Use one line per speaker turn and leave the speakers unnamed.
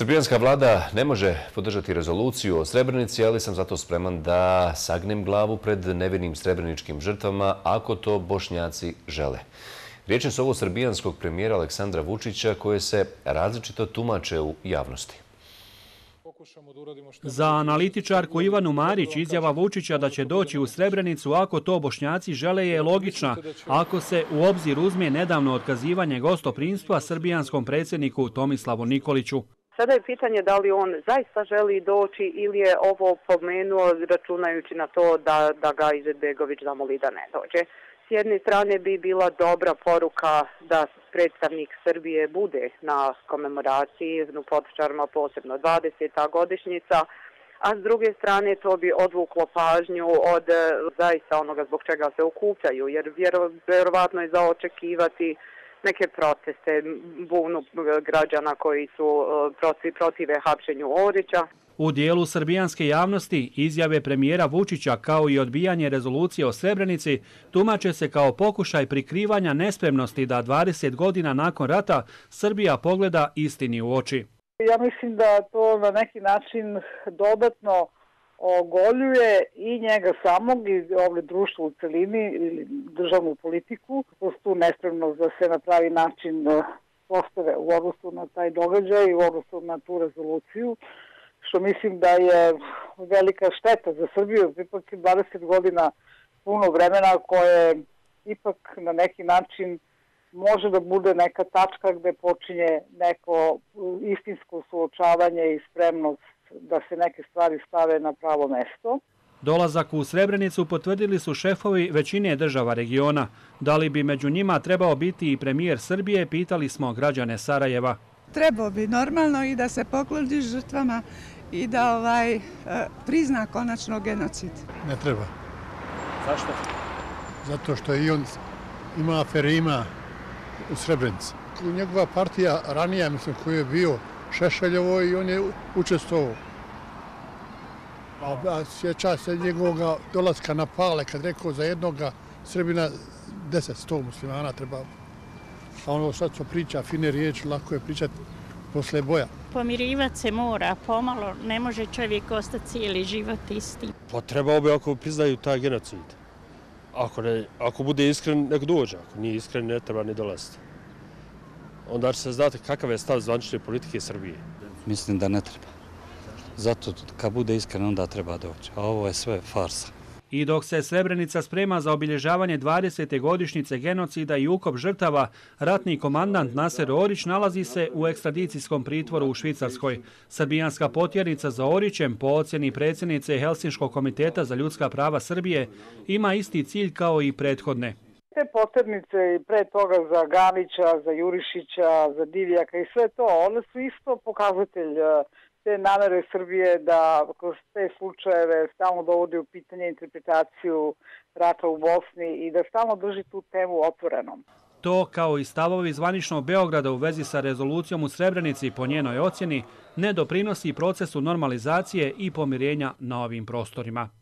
Srbijanska vlada ne može podržati rezoluciju o Srebrenici, ali sam zato spreman da sagnem glavu pred nevinim srebreničkim žrtvama ako to bošnjaci žele. Riječem se ovo srbijanskog premijera Aleksandra Vučića koje se različito tumače u javnosti.
Za analitičarku Ivanu Marić izjava Vučića da će doći u Srebrenicu ako to bošnjaci žele je logična, ako se u obzir uzme nedavno otkazivanje gostoprinstva srbijanskom predsjedniku Tomislavu Nikoliću.
Sada je pitanje da li on zaista želi doći ili je ovo pomenuo računajući na to da, da ga Izetbegović zamoli da ne dođe. S jedne strane bi bila dobra poruka da predstavnik Srbije bude na komemoraciji u potičarima posebno 20. godišnjica, a s druge strane to bi odvuklo pažnju od e, zaista onoga zbog čega se okupljaju, jer vjerovatno je za očekivati neke proteste, bunu građana koji su e, protive hapšenju Orića.
U dijelu srbijanske javnosti izjave premijera Vučića kao i odbijanje rezolucije o Srebrenici tumače se kao pokušaj prikrivanja nespremnosti da 20 godina nakon rata Srbija pogleda istini u oči.
Ja mislim da to na neki način dodatno ogoljuje i njega samog i ovdje društvo u celini ili državnu politiku. Tu nespremnost da se na pravi način e, postave u odnosu na taj događaj i u odnosu na tu rezoluciju što mislim da je velika šteta za Srbiju. Ipak je 20 godina puno vremena koje ipak na neki način može da bude neka tačka gde počinje neko istinsko suočavanje i spremnost da se neke stvari stave na pravo mesto.
Dolazak u Srebrenicu potvrdili su šefovi većine država regiona. Da li bi među njima trebao biti i premijer Srbije, pitali smo građane Sarajeva.
Trebao bi normalno i da se poklodi žrtvama i da ovaj e, prizna konačno genocid.
Ne treba.
Zašto?
Zato što i on ima afere, ima u Srebrenici. Njegova partija ranija, mislim, koji je bio Šešeljovo i on je učestvovao. A sjeća se njegovog dolaska na pale kad rekao za jednoga Srbina deset, sto muslimana treba. A ono sad co priča, fine riječi, lako je pričati posle boja.
Pomirivat se mora, pomalo ne može čovjek ostati cijeli život isti.
Pa trebao bi ako priznaju taj genocid. Ako, ne, ako bude iskren, nek dođe. Ako nije iskren, ne treba ni dolaziti. Onda će se znati kakav je stav zvančne politike Srbije.
Mislim da ne treba. Zato kad bude iskren, onda treba doći. A ovo je sve farsa.
I dok se Srebrenica sprema za obilježavanje 20. godišnjice genocida i ukop žrtava, ratni komandant Naser Orić nalazi se u ekstradicijskom pritvoru u Švicarskoj. Srbijanska potjernica za Orićem, po ocjeni predsjednice Helsinškog komiteta za ljudska prava Srbije, ima isti cilj kao i prethodne
poternice i pre toga za Ganića, za Jurišića, za Divljaka i sve to, one su isto pokazatelj e, te namere Srbije da kroz te slučajeve stalno dovodi u pitanje interpretaciju rata u Bosni i da stalno drži tu temu otvorenom.
To, kao i stavovi zvaničnog Beograda u vezi sa rezolucijom u Srebrenici po njenoj ocjeni, ne doprinosi procesu normalizacije i pomirenja na ovim prostorima.